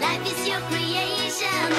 life is your creation.